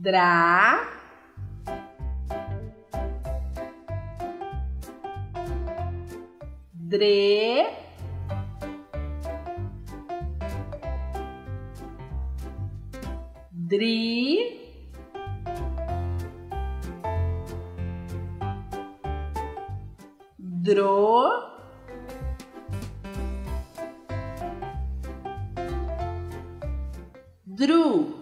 Dra. Dre. Dri. Dro. Dru.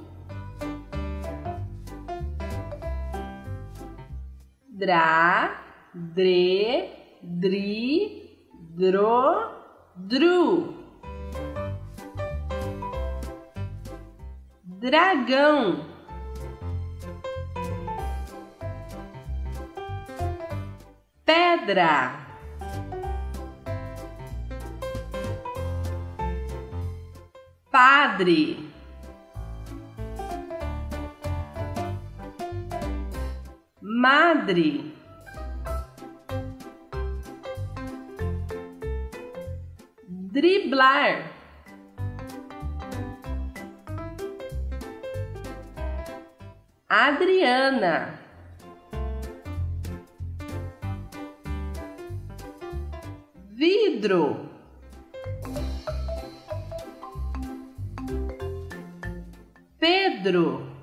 Dra, dre, dri, dro, dru. Dragão. Pedra. Padre. Madre. Driblar. Adriana. Vidro. Pedro.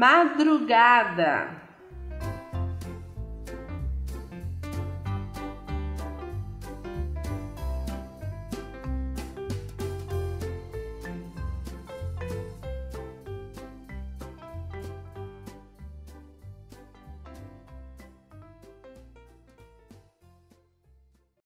Madrugada.